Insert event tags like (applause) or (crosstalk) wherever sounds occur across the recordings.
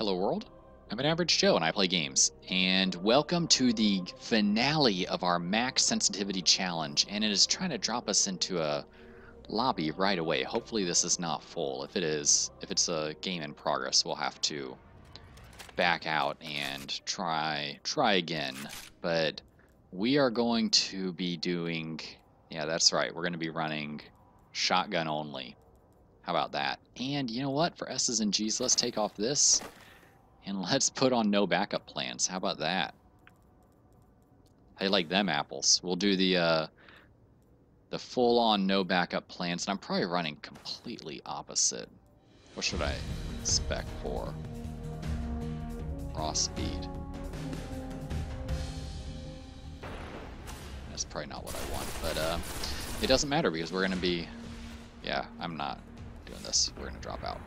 Hello world, I'm an average Joe and I play games. And welcome to the finale of our max sensitivity challenge. And it is trying to drop us into a lobby right away. Hopefully this is not full. If it is, if it's a game in progress, we'll have to back out and try try again. But we are going to be doing, yeah, that's right. We're going to be running shotgun only. How about that? And you know what? For S's and G's, let's take off this and (laughs) let's put on no backup plans. How about that? I like them apples. We'll do the uh, the full-on no backup plans, and I'm probably running completely opposite. What should I spec for? Raw speed. That's probably not what I want, but uh, it doesn't matter because we're going to be... Yeah, I'm not doing this. We're going to drop out.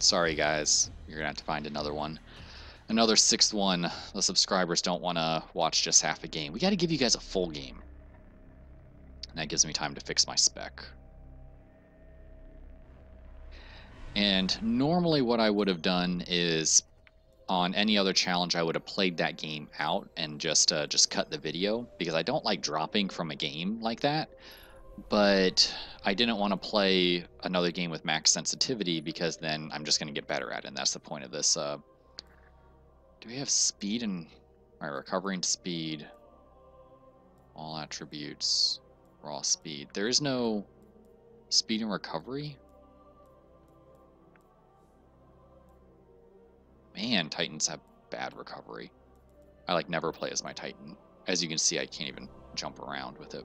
Sorry, guys. You're to have to find another one. Another sixth one. The subscribers don't want to watch just half a game. We got to give you guys a full game. And that gives me time to fix my spec. And normally what I would have done is on any other challenge I would have played that game out and just uh, just cut the video because I don't like dropping from a game like that but I didn't want to play another game with max sensitivity because then I'm just going to get better at it, and that's the point of this. Uh, do we have speed and my recovering speed? All attributes, raw speed. There is no speed and recovery. Man, Titans have bad recovery. I like never play as my Titan. As you can see, I can't even jump around with it.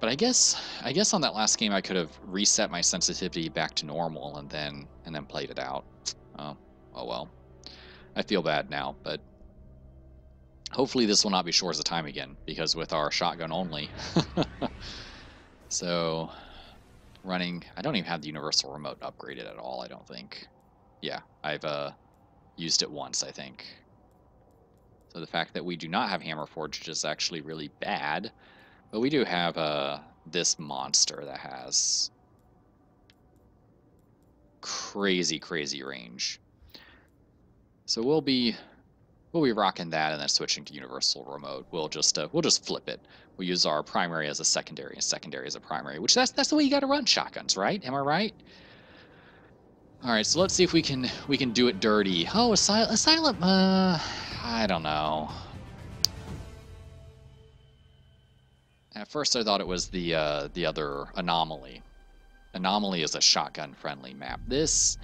But I guess I guess on that last game I could have reset my sensitivity back to normal and then and then played it out. Oh, oh well. I feel bad now, but hopefully this will not be short as a time again because with our shotgun only. (laughs) so running I don't even have the universal remote upgraded at all, I don't think. Yeah, I've uh used it once, I think. So the fact that we do not have Hammer Forge is actually really bad. But we do have uh, this monster that has crazy, crazy range. So we'll be we'll be rocking that and then switching to universal remote. We'll just uh, we'll just flip it. We'll use our primary as a secondary and secondary as a primary, which that's that's the way you got to run shotguns, right? Am I right? All right, so let's see if we can we can do it dirty. Oh, a asylum, asylum. Uh, I don't know. At first I thought it was the uh, the other Anomaly. Anomaly is a shotgun-friendly map. This,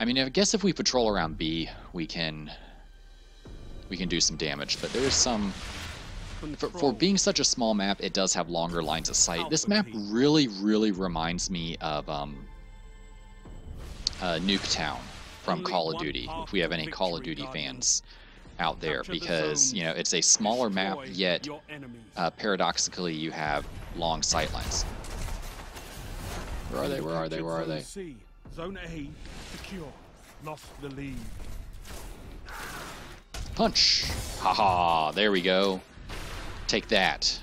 I mean, I guess if we patrol around B, we can we can do some damage, but there's some... For, for, being such a small map, it does have longer lines of sight. This map really, really reminds me of um, uh, Nuketown from Call of Duty, if we have any Call of Duty fans out there because you know it's a smaller map yet uh, paradoxically you have long sight lines where are they? Where are they? Where are they? Zone A secure. Lost the lead. Punch! Haha! There we go. Take that.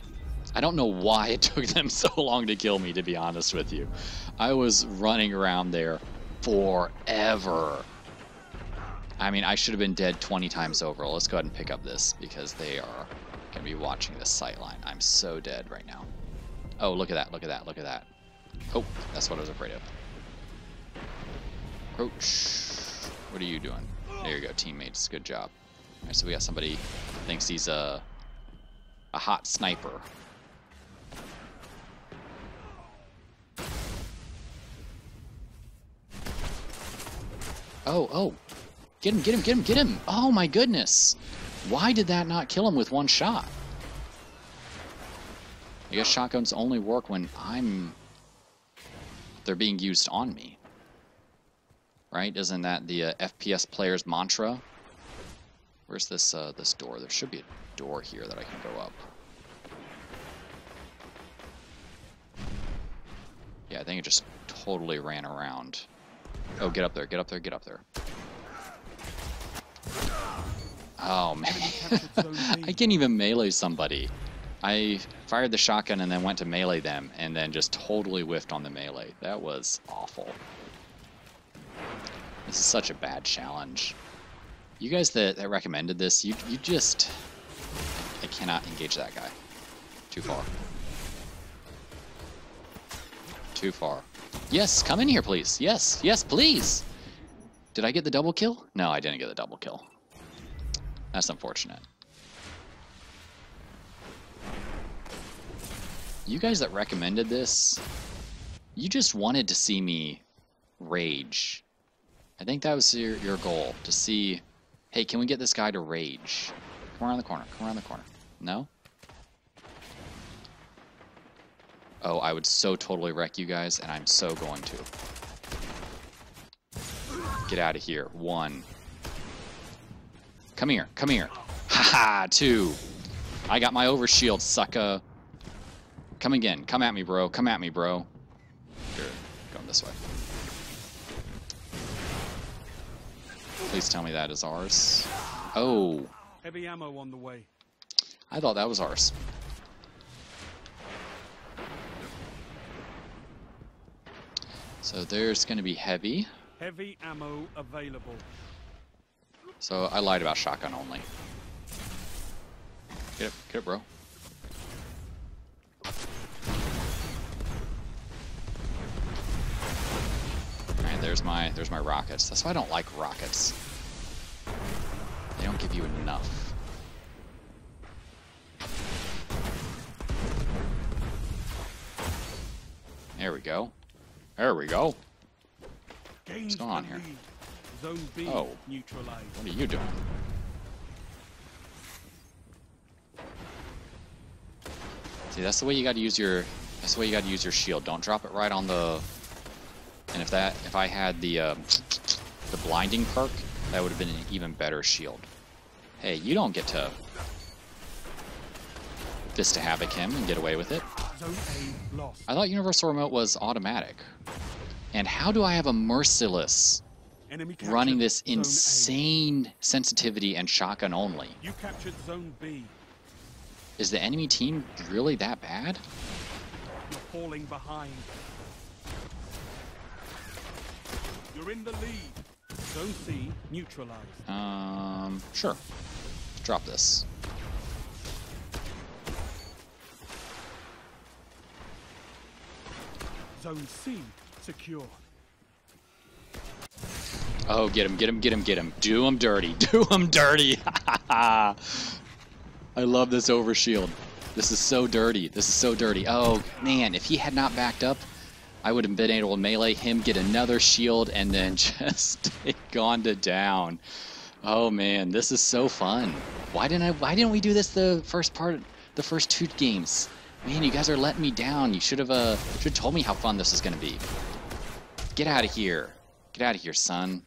I don't know why it (laughs) took them so long to kill me to be honest with you. I was running around there forever I mean, I should have been dead 20 times over. Let's go ahead and pick up this because they are going to be watching this sight line. I'm so dead right now. Oh, look at that, look at that, look at that. Oh, that's what I was afraid of. Crouch. What are you doing? There you go, teammates. Good job. Alright, so we got somebody thinks he's a, a hot sniper. Oh, oh, Get him, get him, get him, get him! Oh my goodness! Why did that not kill him with one shot? I guess shotguns only work when I'm... They're being used on me. Right? Isn't that the uh, FPS player's mantra? Where's this, uh, this door? There should be a door here that I can go up. Yeah, I think it just totally ran around. Oh, get up there, get up there, get up there. Oh man, (laughs) I can't even melee somebody. I fired the shotgun and then went to melee them and then just totally whiffed on the melee. That was awful. This is such a bad challenge. You guys that, that recommended this, you you just I cannot engage that guy. Too far. Too far. Yes, come in here, please. Yes, yes, please. Did I get the double kill? No, I didn't get the double kill. That's unfortunate. You guys that recommended this, you just wanted to see me rage. I think that was your, your goal, to see, hey, can we get this guy to rage? Come around the corner, come around the corner. No? Oh, I would so totally wreck you guys, and I'm so going to. Get out of here. One. Come here. Come here. Haha, two. I got my overshield, sucker. Come again. Come at me, bro. Come at me, bro. Here, going this way. Please tell me that is ours. Oh. Heavy ammo on the way. I thought that was ours. So there's going to be heavy. Heavy ammo available. So I lied about shotgun only. Get it, get it, bro. Alright, there's my there's my rockets. That's why I don't like rockets. They don't give you enough. There we go. There we go. What's going on here? Zone B Oh. neutralized. What are you doing? See, that's the way you got to use your. That's the way you got to use your shield. Don't drop it right on the. And if that, if I had the um, the blinding perk, that would have been an even better shield. Hey, you don't get to Fist of Havoc him and get away with it. Zone A lost. I thought universal remote was automatic. And how do I have a merciless running this insane sensitivity and shotgun only? You captured Zone B. Is the enemy team really that bad? You're falling behind. You're in the lead. Zone C neutralized. Um, sure. Drop this. Zone C secure. Oh, get him, get him, get him, get him. Do him dirty. (laughs) Do him dirty. (laughs) I love this overshield. This is so dirty. This is so dirty. Oh, man, if he had not backed up, I would have been able to melee him, get another shield, and then (laughs) just take Gonda down. Oh, man, this is so fun. Why didn't I? Why didn't we do this the first part, the first two games? Man, you guys are letting me down. You should have uh, should have told me how fun this is gonna be. Get out of here. Get out of here, son.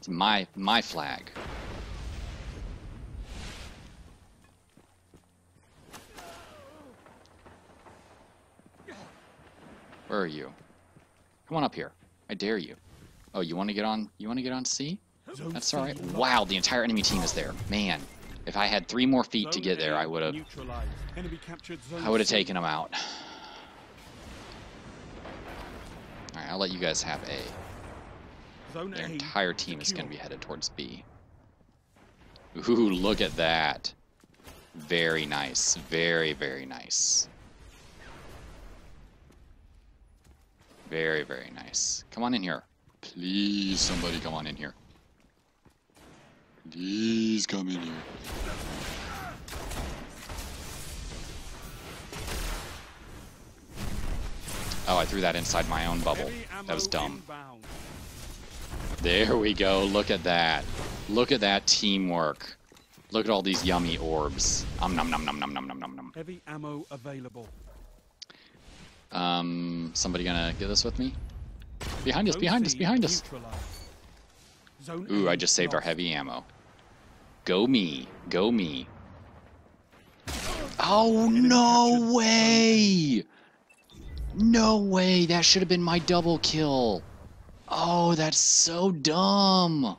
It's my my flag. Where are you? Come on up here. I dare you. Oh, you want to get on? You want to get on C? That's all right. Wow, the entire enemy team is there. Man, if I had three more feet to get there, I would have. I would have taken them out. All right, I'll let you guys have A. Zone Their entire team is going to be headed towards B. Ooh, look at that. Very nice. Very, very nice. Very, very nice. Come on in here. Please, somebody come on in here. Please come in here. Oh, I threw that inside my own bubble. That was dumb. There we go. Look at that. Look at that teamwork. Look at all these yummy orbs. Um num num num num num num num num. Heavy ammo available. Um, somebody gonna get this with me? Behind us! Behind us! Behind us! Zone Ooh, I just saved our heavy ammo. Go me! Go me! Oh no way! No way! That should have been my double kill. Oh, that's so dumb.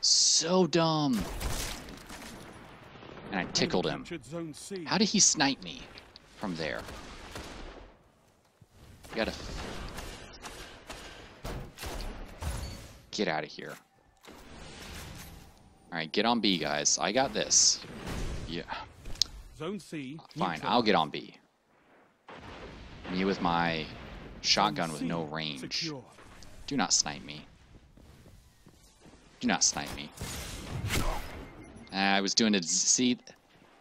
So dumb. And I tickled him. captured Zone C. How did he snipe me from there? You gotta. Get out of here. Alright, get on B, guys. I got this. Yeah. Zone C. Fine, I'll get on B. Me with my shotgun with no range. Do not snipe me. Do not snipe me. I was doing it. See,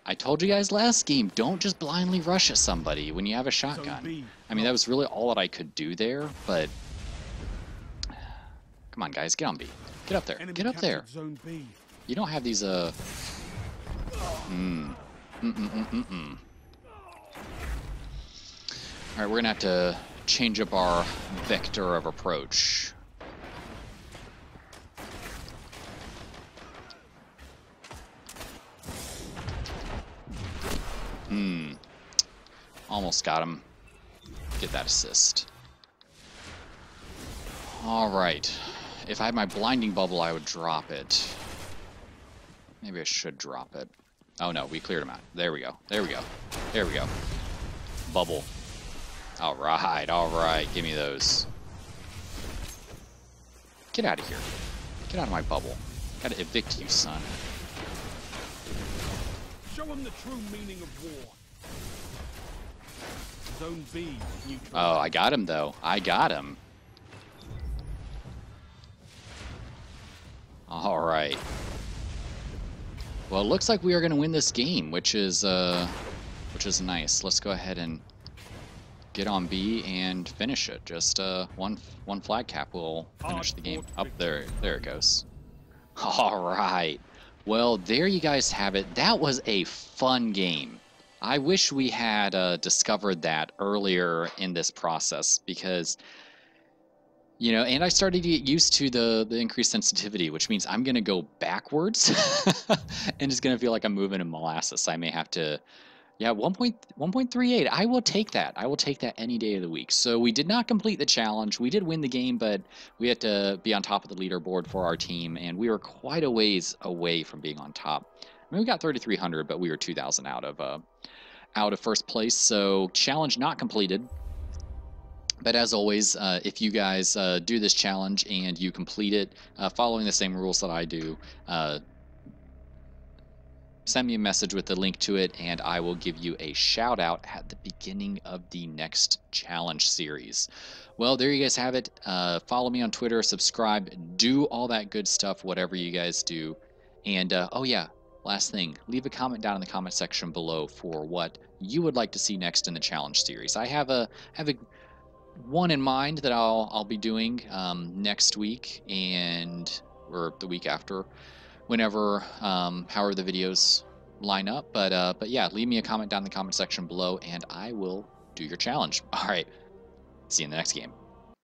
I told you guys last game, don't just blindly rush at somebody when you have a shotgun. I mean, that was really all that I could do there, but... Come on, guys, get on B. Get up there. Get up there. You don't have these, uh... Hmm. Mm-mm-mm-mm-mm. Alright, we're gonna have to change up our vector of approach. Hmm. Almost got him. Get that assist. Alright. If I had my blinding bubble, I would drop it. Maybe I should drop it. Oh no, we cleared him out. There we go. There we go. There we go. Bubble. Alright, alright. Give me those. Get out of here. Get out of my bubble. Gotta evict you, son. Show them the true meaning of war. Zone B. Neutral. Oh, I got him, though. I got him. Alright. Well, it looks like we are going to win this game, which is, uh, which is nice. Let's go ahead and get on B and finish it. Just, uh, one, one flag cap will finish the game. Up there, there it goes. (laughs) Alright. Well, there you guys have it. That was a fun game. I wish we had uh, discovered that earlier in this process because, you know, and I started to get used to the the increased sensitivity, which means I'm going to go backwards, (laughs) and it's going to feel like I'm moving in molasses. I may have to, yeah, 1.1.38. I will take that. I will take that any day of the week. So we did not complete the challenge. We did win the game, but we had to be on top of the leaderboard for our team, and we were quite a ways away from being on top. I mean, we got 3,300, but we were 2,000 out of uh, out of first place. So challenge not completed. But as always, uh, if you guys uh, do this challenge and you complete it uh, following the same rules that I do, uh, send me a message with the link to it, and I will give you a shout out at the beginning of the next challenge series. Well, there you guys have it. Uh, follow me on Twitter, subscribe, do all that good stuff, whatever you guys do. And uh, oh, yeah, last thing leave a comment down in the comment section below for what you would like to see next in the challenge series. I have a have a one in mind that I'll I'll be doing um, next week and or the week after, whenever um, however the videos line up. But uh, but yeah, leave me a comment down in the comment section below, and I will do your challenge. (laughs) All right, see you in the next game.